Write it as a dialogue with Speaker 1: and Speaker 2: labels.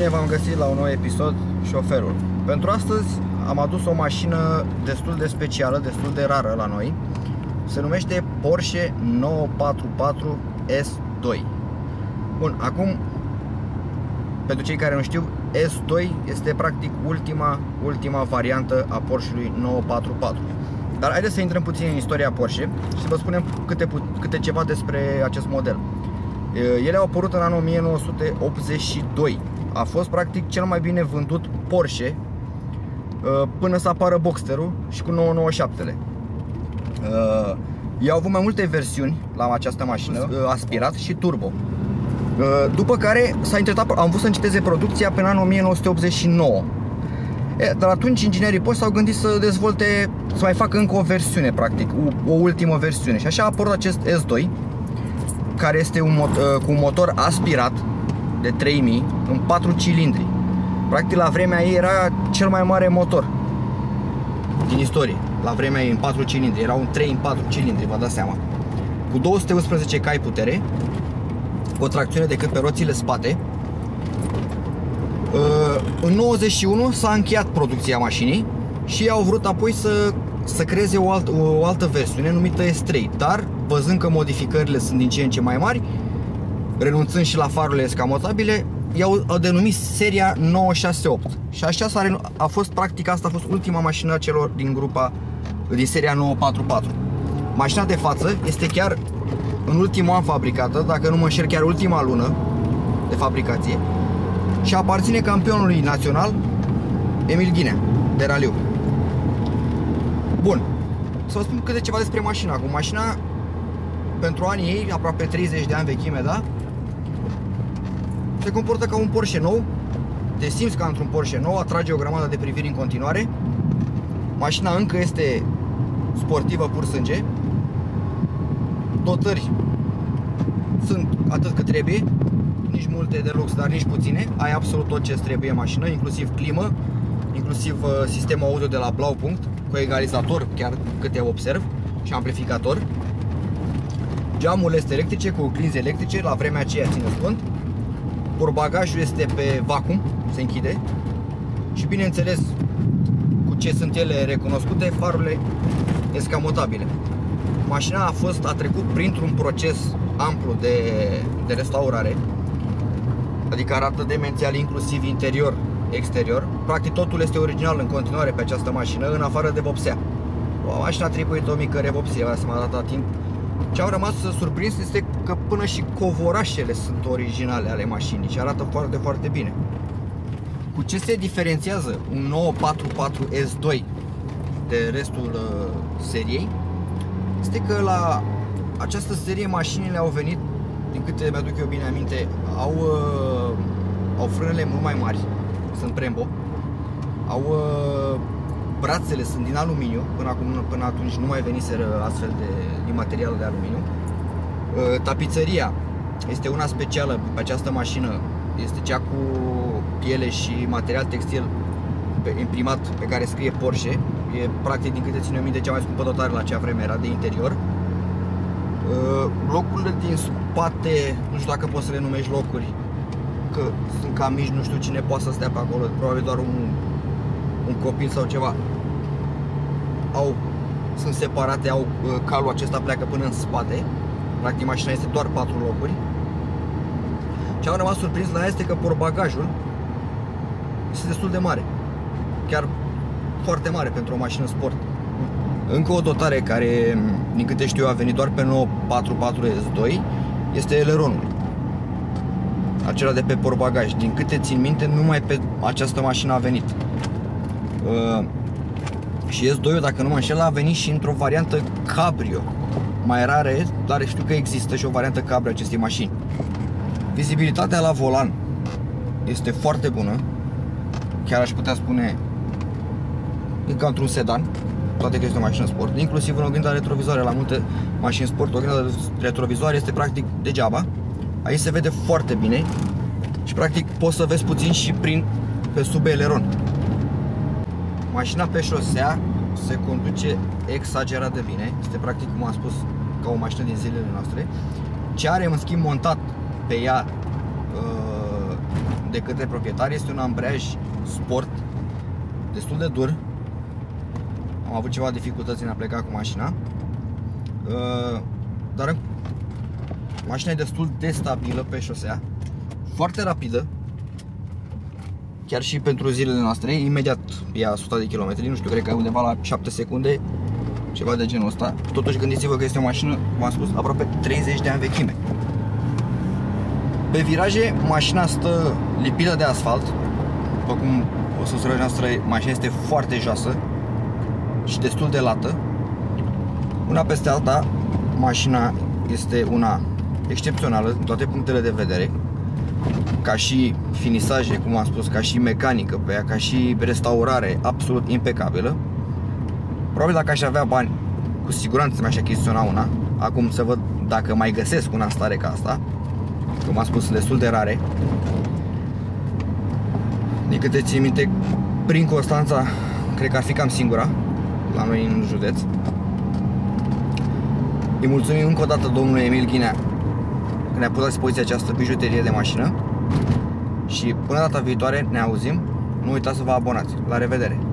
Speaker 1: și bine v-am găsit la un nou episod Șoferul. Pentru astăzi am adus o mașină destul de specială, destul de rară la noi. Se numește Porsche 944 S2. Bun, acum pentru cei care nu știu, S2 este practic ultima, ultima variantă a Porsche-ului 944. Dar haideți să intrăm puțin în istoria Porsche și să vă spunem câte, câte ceva despre acest model. Ele au apărut în anul 1982. A fost practic cel mai bine vândut Porsche până să apară Boxsterul și cu 997-le. Ei au avut mai multe versiuni la această mașină, aspirat și turbo. După care s-a intentat, am vrut să înceteze producția până în anul 1989. E, dar atunci inginerii Porsche s-au gândit să dezvolte, să mai facă încă o versiune, practic, o, o ultimă versiune. Și așa a apărut acest S2, care este un mot, uh, cu un motor aspirat de 3000 în 4 cilindri. Practic la vremea ei era cel mai mare motor din istorie. La vremea ei în 4 cilindri, era un 3 în 4 cilindri, vă dați seama. Cu 211 cai putere, o tracțiune decât pe roțile spate. Uh, în 91 s-a încheiat producția mașinii și au vrut apoi să, să creeze o, alt, o altă versiune numită S3, dar văzând că modificările sunt din ce în ce mai mari, renunțând și la farurile escamotabile, i-au au denumit seria 968. Și așa a a fost practic asta a fost ultima mașină celor din grupa din seria 944. Mașina de față este chiar în ultimul an fabricată, dacă nu mă înșel chiar ultima lună de fabricație și aparține campionului național Emil Ghinea de raliu. Bun, să vă spun câte ceva despre mașina. Cu mașina pentru anii ei, aproape 30 de ani vechime, da? Se comportă ca un Porsche nou, te simți ca într-un Porsche nou, atrage o grămadă de priviri în continuare. Mașina încă este sportivă pur sânge. Dotări sunt atât cât trebuie, nici multe de lux, dar nici puține. Ai absolut tot ce trebuie în mașină, inclusiv climă, inclusiv uh, sistemul audio de la Blaupunkt, cu egalizator, chiar câte observ, și amplificator. Geamurile este electrice cu oglinzi electrice, la vremea aceea țineți cont. Porbagajul este pe vacuum, se închide. Și bineînțeles, cu ce sunt ele recunoscute, farurile escamotabile. Mașina a fost a trecut printr-un proces amplu de, de restaurare, adică arată demențial inclusiv interior, exterior. Practic totul este original în continuare pe această mașină, în afară de vopsea. Mașina aș trebuit o mică revopsie, asta m-a dat timp ce am rămas surprins este că până și covorașele sunt originale ale mașinii și arată foarte, foarte bine. Cu ce se diferențiază un 944 S2 de restul uh, seriei? Este că la această serie mașinile au venit, din câte mi-aduc eu bine aminte, au, uh, au frânele mult mai mari, sunt Brembo, au uh, brațele sunt din aluminiu, până, acum, până atunci nu mai veniseră astfel de din material de aluminiu. Uh, tapițăria este una specială pe această mașină, este cea cu piele și material textil imprimat pe care scrie Porsche. E practic din câte țin eu minte cea mai scumpă dotare la acea vreme, era de interior. Uh, locurile din spate, nu știu dacă poți să le numești locuri, că sunt cam mici, nu știu cine poate să stea pe acolo, probabil doar un un copil sau ceva au, sunt separate, au uh, calul acesta pleacă până în spate practic mașina este doar 4 locuri ce am rămas surprins la ea este că portbagajul este destul de mare chiar foarte mare pentru o mașină sport încă o dotare care, din câte știu eu, a venit doar pe 944 S2 este eleronul acela de pe portbagaj. Din câte țin minte, numai pe această mașină a venit. Uh, și S2, dacă nu mă înșel, a venit și într-o variantă cabrio. Mai rare, dar știu că există și o variantă cabrio acestei mașini. Vizibilitatea la volan este foarte bună. Chiar aș putea spune e ca într-un sedan, toate că este o mașină sport, inclusiv în oglinda retrovizoare. La multe mașini sport, oglinda retrovizoare este practic degeaba. Aici se vede foarte bine și practic poți să vezi puțin și prin pe sub eleron. Mașina pe șosea se conduce exagerat de bine, este practic, cum am spus, ca o mașină din zilele noastre. Ce are, în schimb, montat pe ea uh, de către proprietar. Este un ambreiaj sport destul de dur. Am avut ceva dificultăți în a pleca cu mașina. Uh, dar mașina e destul de stabilă pe șosea. Foarte rapidă. Chiar și pentru zilele noastre, imediat e a 100 de km, nu știu, cred că e undeva la 7 secunde, ceva de genul ăsta. Totuși gândiți-vă că este o mașină, v-am spus, aproape 30 de ani vechime. Pe viraje, mașina stă lipită de asfalt, după cum o să observați noastră, mașina este foarte joasă și destul de lată. Una peste alta, mașina este una excepțională în toate punctele de vedere, ca și finisaje, cum am spus, ca și mecanică pe ea, ca și restaurare absolut impecabilă. Probabil dacă aș avea bani, cu siguranță mi-aș achiziționa una. Acum să văd dacă mai găsesc una stare ca asta. Cum am spus, sunt destul de rare. Din câte țin minte, prin Constanța, cred că ar fi cam singura la noi în județ. Îi mulțumim încă o dată domnului Emil Ghinea că ne-a pus la dispoziție această bijuterie de mașină și până data viitoare ne auzim. Nu uitați să vă abonați. La revedere!